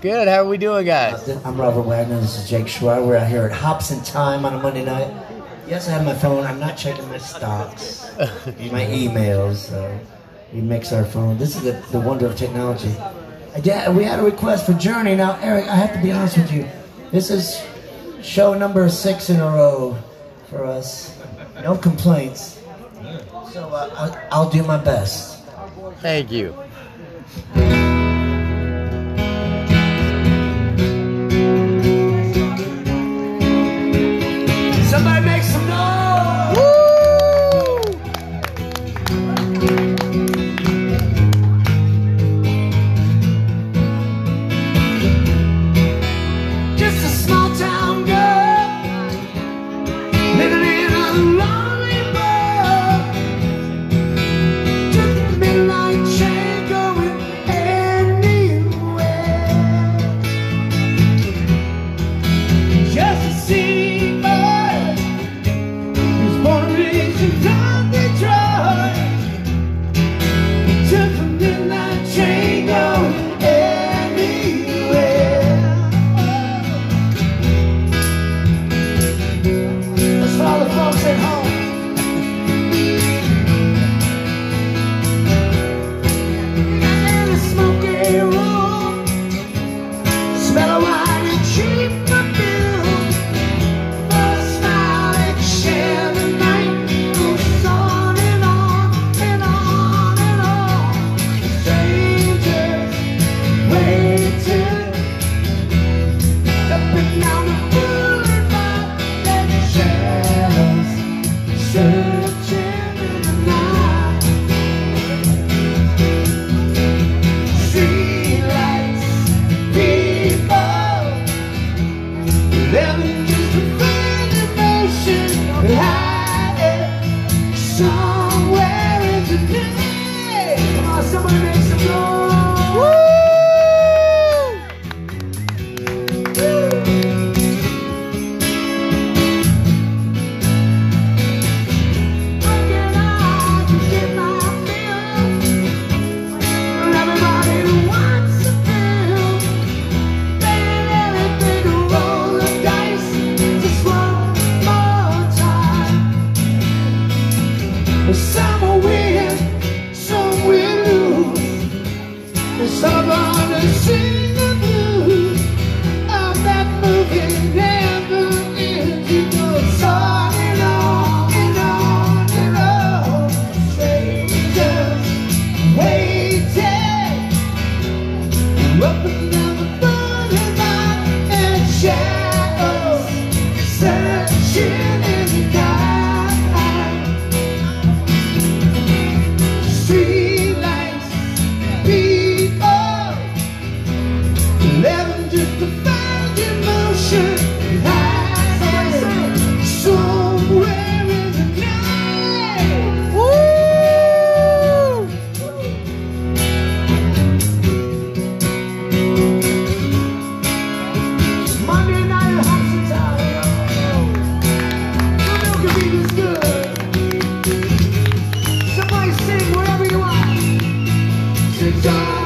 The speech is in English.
Good. How are we doing, guys? I'm Robert Wagner. This is Jake Sherard. We're out here at Hops and Thyme on a Monday night. Yes, I have my phone. I'm not checking my stocks, my emails. Uh, we mix our phone. This is the, the wonder of technology. I did, we had a request for Journey. Now, Eric, I have to be honest with you. This is show number six in a row for us. No complaints. So uh, I'll, I'll do my best. Thank you. Somebody make some noise! Folks at home. Living just a feel emotion, hiding somewhere in today. Come on, somebody make Some some will lose sing the blues Of that never ends. On and on and on and on. Waiting. Up and down the and shadows searching in the night. die.